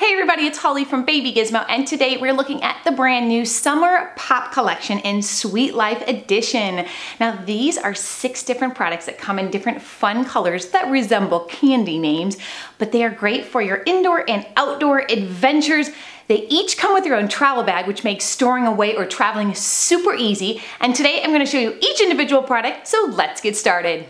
Hey everybody, it's Hollie from Baby Gizmo and today we're looking at the brand new Summer Pop Collection in Sweet Life Edition. Now these are six different products that come in different fun colors that resemble candy names, but they are great for your indoor and outdoor adventures. They each come with their own travel bag, which makes storing away or traveling super easy. And today I'm gonna show you each individual product, so let's get started.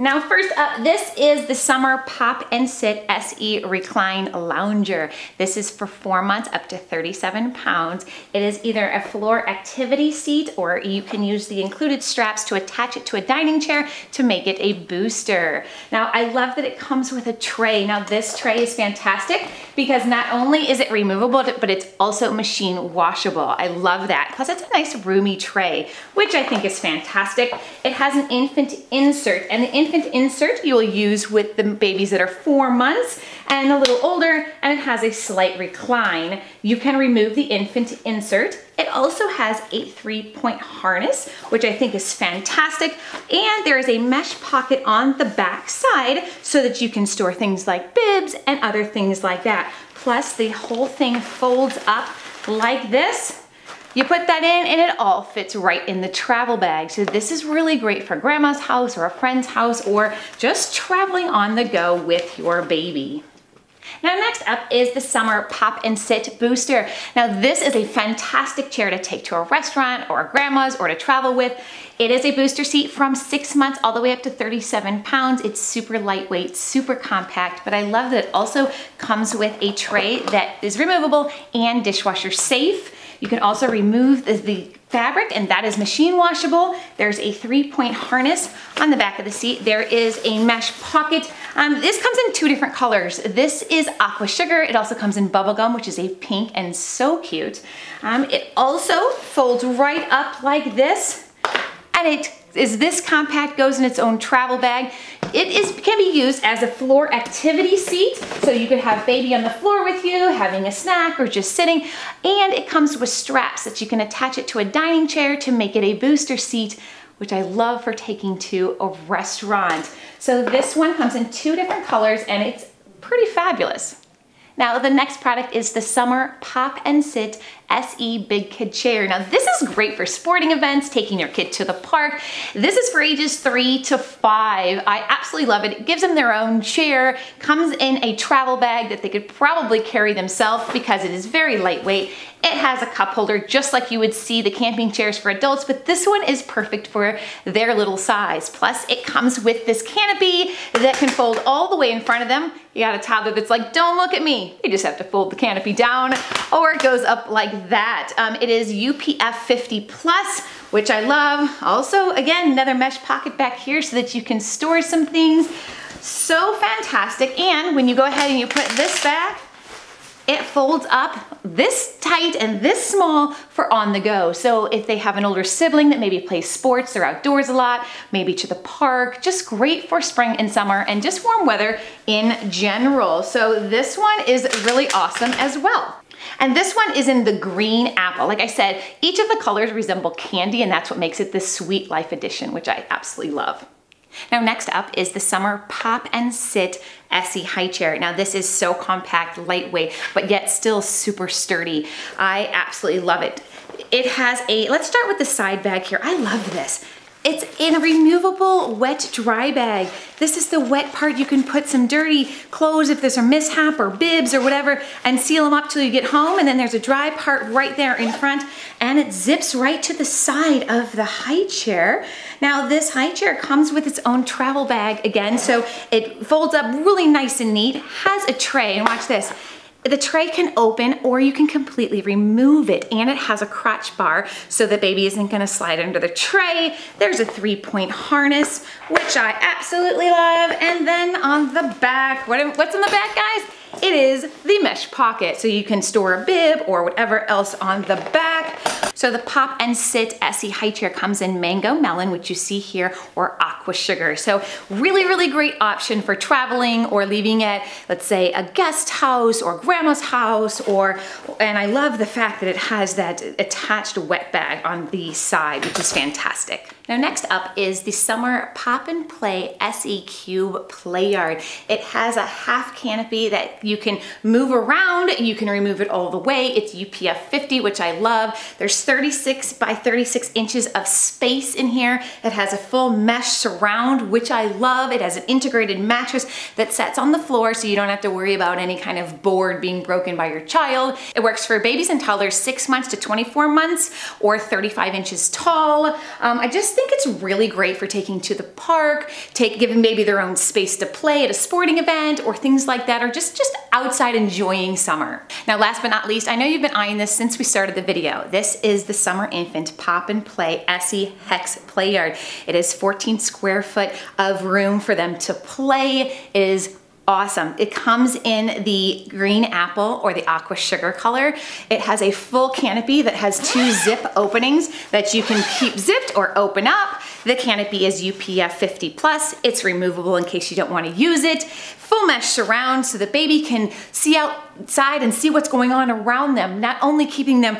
Now first up, this is the Summer Pop and Sit SE Recline Lounger. This is for four months up to 37 pounds. It is either a floor activity seat or you can use the included straps to attach it to a dining chair to make it a booster. Now I love that it comes with a tray. Now this tray is fantastic because not only is it removable, but it's also machine washable. I love that. Plus it's a nice roomy tray, which I think is fantastic. It has an infant insert and the infant insert you will use with the babies that are four months and a little older, and it has a slight recline. You can remove the infant insert. It also has a three-point harness, which I think is fantastic. And there is a mesh pocket on the back side so that you can store things like bibs and other things like that. Plus, the whole thing folds up like this you put that in and it all fits right in the travel bag. So this is really great for grandma's house or a friend's house or just traveling on the go with your baby. Now next up is the Summer Pop and Sit Booster. Now this is a fantastic chair to take to a restaurant or a grandma's or to travel with. It is a booster seat from six months all the way up to 37 pounds. It's super lightweight, super compact, but I love that it also comes with a tray that is removable and dishwasher safe. You can also remove the, the fabric and that is machine washable. There's a three point harness on the back of the seat. There is a mesh pocket. Um, this comes in two different colors. This is aqua sugar. It also comes in bubblegum, which is a pink and so cute. Um, it also folds right up like this and it is this compact, goes in its own travel bag. It is can be used as a floor activity seat, so you could have baby on the floor with you, having a snack, or just sitting. And it comes with straps that you can attach it to a dining chair to make it a booster seat, which I love for taking to a restaurant. So this one comes in two different colors, and it's pretty fabulous. Now the next product is the Summer Pop and Sit SE Big Kid Chair. Now this is great for sporting events, taking your kid to the park. This is for ages three to five. I absolutely love it. It gives them their own chair, comes in a travel bag that they could probably carry themselves because it is very lightweight. It has a cup holder just like you would see the camping chairs for adults, but this one is perfect for their little size. Plus it comes with this canopy that can fold all the way in front of them. You got a toddler that's like, don't look at me. You just have to fold the canopy down or it goes up like that. Um, it is UPF 50 plus, which I love. Also, again, another mesh pocket back here so that you can store some things. So fantastic. And when you go ahead and you put this back, it folds up this tight and this small for on the go. So if they have an older sibling that maybe plays sports, they're outdoors a lot, maybe to the park, just great for spring and summer and just warm weather in general. So this one is really awesome as well. And this one is in the green apple. Like I said, each of the colors resemble candy and that's what makes it the Sweet Life Edition, which I absolutely love. Now next up is the Summer Pop and Sit SE High Chair. Now this is so compact, lightweight, but yet still super sturdy. I absolutely love it. It has a, let's start with the side bag here. I love this. It's in a removable wet dry bag. This is the wet part. You can put some dirty clothes if there's a mishap or bibs or whatever and seal them up till you get home. And then there's a dry part right there in front and it zips right to the side of the high chair. Now this high chair comes with its own travel bag again. So it folds up really nice and neat, has a tray and watch this. The tray can open or you can completely remove it and it has a crotch bar so the baby isn't gonna slide under the tray. There's a three point harness, which I absolutely love. And then on the back, what, what's in the back guys? It is the mesh pocket. So you can store a bib or whatever else on the back. So the Pop and Sit SE high chair comes in mango melon, which you see here, or aqua sugar. So really, really great option for traveling or leaving at, let's say, a guest house or grandma's house, or, and I love the fact that it has that attached wet bag on the side, which is fantastic. Now next up is the Summer Pop and Play SE Cube Play Yard. It has a half canopy that you can move around, you can remove it all the way. It's UPF 50, which I love. There's 36 by 36 inches of space in here. It has a full mesh surround, which I love. It has an integrated mattress that sets on the floor so you don't have to worry about any kind of board being broken by your child. It works for babies and toddlers 6 months to 24 months or 35 inches tall. Um, I just think it's really great for taking to the park, take giving maybe their own space to play at a sporting event or things like that, or just, just outside enjoying summer. Now last but not least, I know you've been eyeing this since we started the video. This is the Summer Infant Pop and Play SE Hex Play Yard. It is 14 square foot of room for them to play. It is awesome. It comes in the green apple or the aqua sugar color. It has a full canopy that has two zip openings that you can keep zipped or open up. The canopy is UPF 50 plus. It's removable in case you don't want to use it full mesh surround so the baby can see outside and see what's going on around them, not only keeping them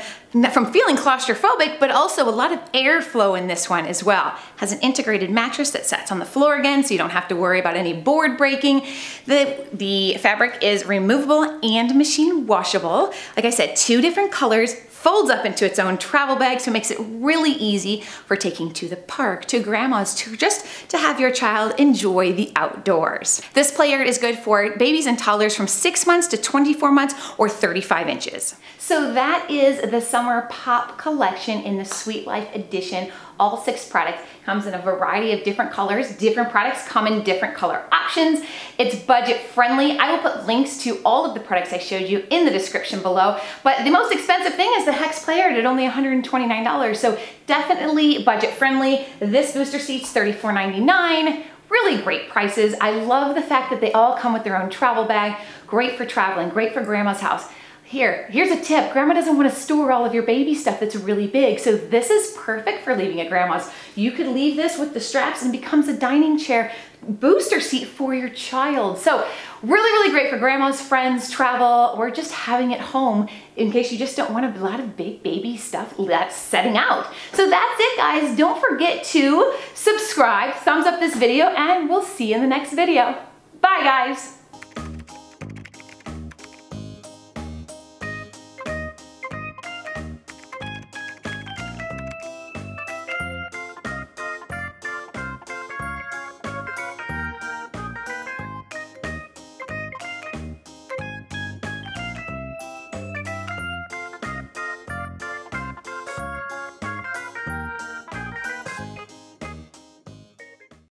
from feeling claustrophobic, but also a lot of airflow in this one as well. Has an integrated mattress that sets on the floor again, so you don't have to worry about any board breaking. The, the fabric is removable and machine washable. Like I said, two different colors, folds up into its own travel bag, so it makes it really easy for taking to the park, to grandma's, to just to have your child enjoy the outdoors. This play yard is good for babies and toddlers from six months to 24 months or 35 inches. So that is the Summer Pop collection in the Sweet Life edition all six products. Comes in a variety of different colors. Different products come in different color options. It's budget friendly. I will put links to all of the products I showed you in the description below. But the most expensive thing is the Hex Play Yard only $129. So definitely budget friendly. This booster seat's $34.99 really great prices. I love the fact that they all come with their own travel bag. Great for traveling, great for grandma's house. Here, here's a tip. Grandma doesn't want to store all of your baby stuff that's really big. So this is perfect for leaving at grandma's. You could leave this with the straps and becomes a dining chair booster seat for your child. So really, really great for grandma's friends, travel, or just having it home in case you just don't want a lot of big baby stuff that's setting out. So that's it guys. Don't forget to subscribe, thumbs up this video, and we'll see you in the next video. Bye guys.